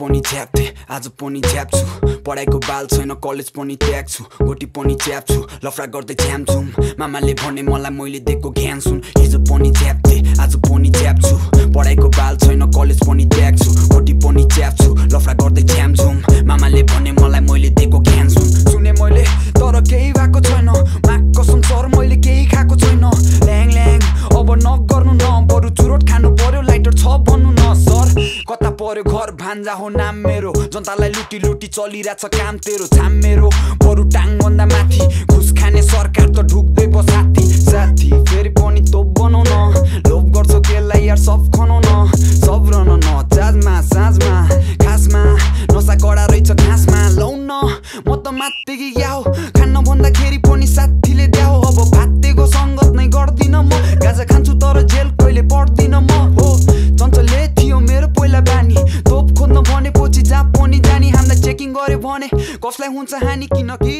पनि छ्याप्थे आज पनि छ्याप्छु पढाइको बाल छैन कलेज पनि त्याग छु गोटी पनि च्याप्छु लफ्रा गर्दै छ्यामछुम मामाले भने मलाई मैले दिएको ज्ञान सुन हिजो पनि छ्याप्थे आज पनि छ्याप्छु पढाइको बाल छैन कलेज पनि त्याग छु गोटी पनि च्याप्छु लफ्रा गर्दै छ्यामछुम मामाले भने मलाई मैले दिएको ज्ञान सुन सुने मैले तर केही भएको छैन माग कसम सर मैले केही खाएको छैन ल्याङ ल्याङ अब नगर्नु न बरु चुरोट खानु पर्यो लाइटर छ भन्नु पर्यो घर भान्जा हो नाम मेरो। जनतालाई लुटी लुटी चलिरहेछ काम तेरो छाम मेरो। बरु टाङभन्दा माथि घुस खाने सरकार त ढुक्दै पो साथी। साथी फेरि पनि तोप बनाउन। लोभ गर्छौ त्यसलाई यार सब खनाउन सब रहन न चाजमा साँझमा खासमा। नसा कडा रहेछ घाँसमा लौ न। म त कि क्या हो खान्न भन्दाखेरि पनि साथीले कसलाई हुन्छ हानि किनकि.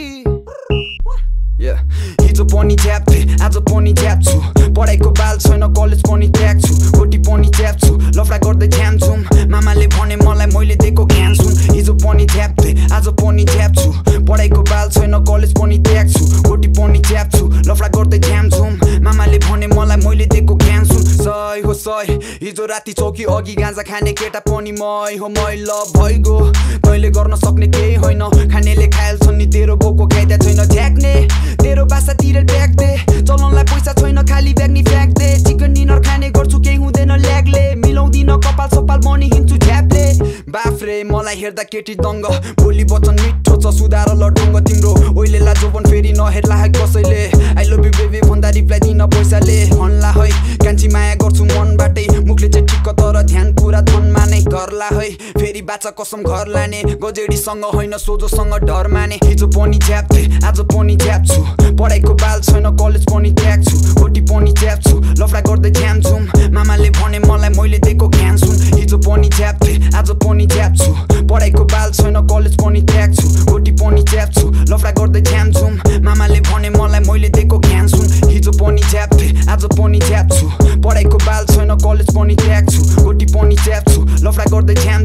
हिजो पनि च्याप्थे आज पनि च्याप्छु पढाइको बाल छैन कलेज पनि त्याग छु गोटी पनि च्याप्छु लफडा गर्दै छ्यामछुम मामाले भने मलाई मैले दिएको सुन हिजो पनि च्याप्थे आज पनि च्याप्छु पढाइको बाल छैन कलेज पनि त्याग छु गोटी पनि च्याप्छु लफडा गर्दै राति चौकी अघि गाँजा खाने केटा पनि मै हो मै ल भइगयो तैँले गर्न सक्ने केही होइन। खानेले खाएल छन् नि तेरो बाउको कायदा छैन झ्याक्ने तेरो बासातिर ब्याग दे चलाउनलाई पैसा छैन खाली ब्याग नि फ्याँक दे चिकन डिनर खाने गर्छु केही हुँदैन ल्यागले। मिलाउँदिन कपाल सपाल मनी हिँड्छु झ्याप्ले। बाफ्रे मलाई हेर्दा केटी दङ्ग। बोली वचन मिठो छ सुधार ल तिम्रो। ओइलेला जोबन फेरि नहेर्ला कसैले। आई लभ यु बेबी भन्दा रिप्लाई दिन पैसाले। हन्ला है कान्छी माया गर्छु मनबाटै गर्ला है। फेरि बाचा कसम घर लाने गजेडीसँग होइन सोझोसँग डर माने हिजो पनि च्याप्थे आज पनि च्याप्छु पढाइको बाल छैन कलेज पनि छु। गोटी पनि च्याप्छु लफडा गर्दै छ्यामछुम मामाले भने मलाई मैले दिएको ज्ञान सुन हिजो पनि च्याप्थे आज पनि च्याप्छु पढाइको बाल छैन कलेज पनि छु। गोटी पनि च्याप्छु लफडा गर्दै छ्यामछुम मामाले छु। पढाइको बाल छैन कलेज पनि च्याक्छु छु। गोटी पनि च्याप्छु लफडा गर्दै झ्याम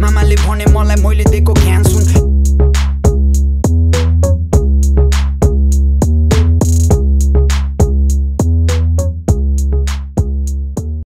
मामाले